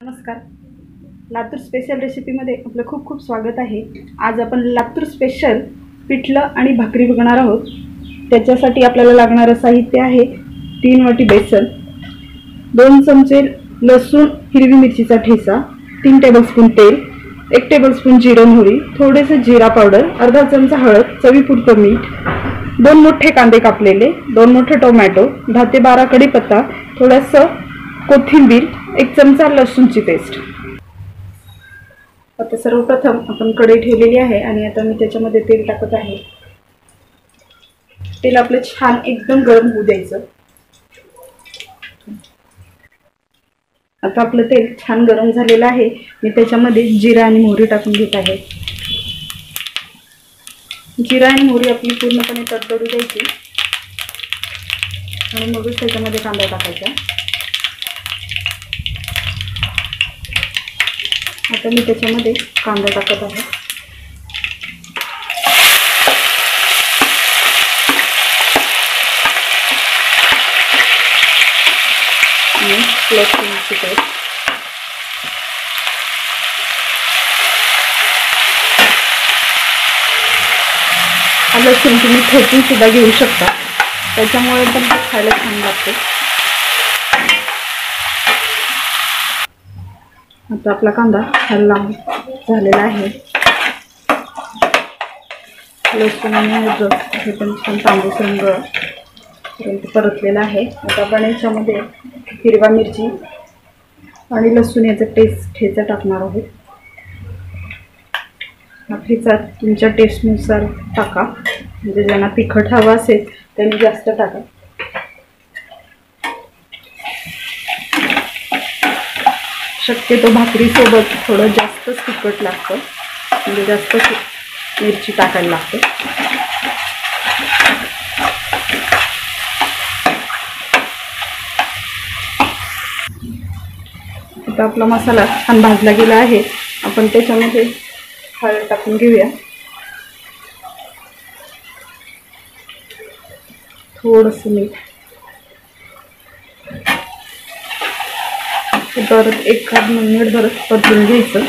नमस्कार. लातूर स्पेशल रेसिपीमध्ये आपलं खूप खूप स्वागत आहे. आज आपण लातूर स्पेशल पिठलं आणि भाकरी बघणार आहोत. त्याच्यासाठी आपल्याला लागणारं साहित्य आहे तीन वाटी बेसन दोन चमचे लसूण हिरवी मिरचीचा ठेचा तीन टेबलस्पून तेल एक टेबलस्पून जिरं मोहरी थोडेसे जिरा पावडर अर्धा चमचा हळद चवीपुरतं मीठ दोन मोठे कांदे कापलेले दोन मोठे टोमॅटो दहा ते बारा कढीपत्ता थोडंसं कोथिंबीर एक चमचा लसूणची पेस्ट आता सर्वप्रथम आपण कढई ठेवलेली आहे आणि आता मी त्याच्यामध्ये तेल टाकत आहे. तेल आपलं छान एकदम गरम होऊ द्यायचं. आता आपलं तेल छान गरम झालेलं आहे. मी त्याच्यामध्ये जिरा आणि मोहरी टाकून घेत आहे. जिरा आणि मोहरी आपली पूर्णपणे तडतडू द्यायची. आणि मगच त्याच्यामध्ये कांदा टाकायचा. आता मी त्याच्यामध्ये कांदा टाकत आहे. आणि लसूणची लसूण तुम्ही ठेचून सुद्धा घेऊ शकता. त्याच्यामुळे पण खायला छान लागते. आता आपला कांदा हल्ला झालेला आहे. लसूण आणि अद्रक हे पण छान तांबूस रंग पर्यंत परतलेला आहे. आता आपण याच्यामध्ये हिरवा मिरची आणि लसूण याचा टेस्ट ठेचा टाकणार आहोत. हा ठेचा तुमच्या टेस्टनुसार टाका. म्हणजे ज्यांना तिखट हवं असेल त्यांनी जास्त टाका. शक्यतो भाकरीसोबत थोडं जास्तच तिखट लागतं. म्हणजे जास्त मिरची टाकायला लागते. आता आपला मसाला छान भाजला गेला आहे. आपण त्याच्यामध्ये हळद टाकून घेऊया. थोडंसं मीठ. परत एक मिनिट भरत परतून घ्यायचं.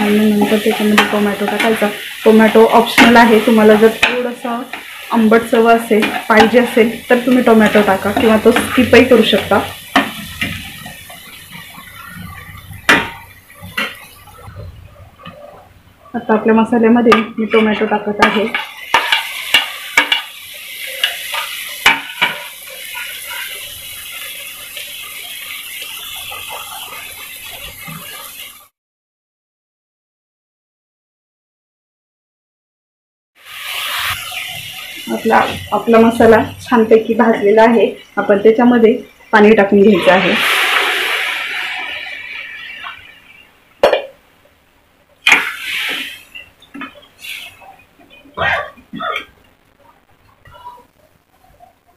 आणि नंतर त्याच्यामध्ये टोमॅटो टाकायचा. टोमॅटो ऑप्शनल आहे. तुम्हाला जर थोडंसं आंबट चव असेल पाहिजे असेल तर तुम्ही टोमॅटो टाका किंवा तो स्किपही करू शकता. आता आपल्या मसाल्यामध्ये मी टोमॅटो टाकत आहे. आपला आपला मसाला छानपैकी भाजलेला आहे. आपण त्याच्यामध्ये पाणी टाकून घ्यायचं आहे.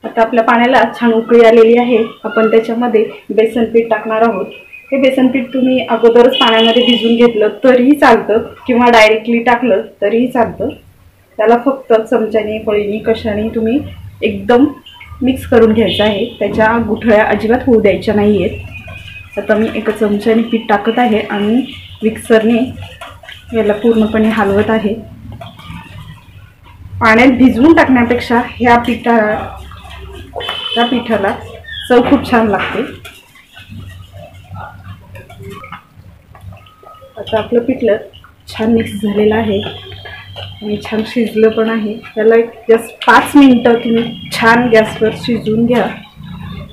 आता आपल्या पाण्याला छान उकळी आलेली आहे. आपण त्याच्यामध्ये बेसन पीठ टाकणार आहोत. हे बेसन पीठ तुम्ही अगोदरच पाण्यामध्ये भिजून घेतलं तरीही चालतं किंवा डायरेक्टली टाकलं तरीही चालतं. त्याला फक्त चमच्याने पळीने कशाने तुम्ही एकदम मिक्स करून घ्यायचं आहे. त्याच्या गुठळ्या अजिबात होऊ द्यायच्या नाही आहेत आता मी एका चमच्याने पीठ टाकत आहे आणि मिक्सरने याला पूर्णपणे हलवत आहे. पाण्यात भिजवून टाकण्यापेक्षा ह्या पिठा त्या पिठाला चव खूप छान लागते. आता आपलं पिठलं छान मिक्स झालेलं आहे. आणि छान शिजलं पण आहे. त्याला एक जस्ट पाच मिनटं तुम्ही छान गॅसवर शिजवून घ्या.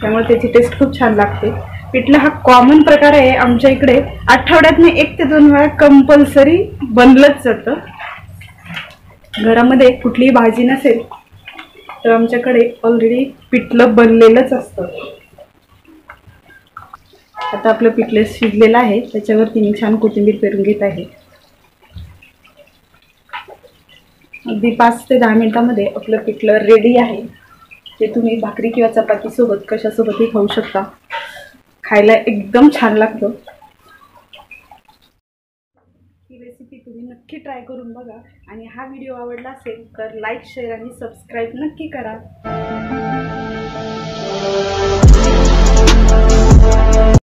त्यामुळे त्याची टेस्ट खूप छान लागते. पिठलं हा कॉमन प्रकार आहे आमच्या इकडे. आठवड्यातनं एक ते दोन वेळा कंपल्सरी बनलंच जातं. घरामध्ये कुठलीही भाजी नसेल तर आमच्याकडे ऑलरेडी पिठलं बनलेलंच असतं. आता आपलं पिठलं शिजलेलं आहे. त्याच्यावरती मी छान कोथिंबीर पेरून घेत आहे. अगदी पाच ते दहा मिनटामध्ये आपलं पिठलं रेडी आहे. ते तुम्ही भाकरी किंवा चपातीसोबत कशासोबतही खाऊ शकता. खायला एकदम छान लागतं. ही रेसिपी तुम्ही नक्की ट्राय करून बघा. आणि हा व्हिडिओ आवडला असेल तर लाईक शेअर आणि सबस्क्राईब नक्की करा.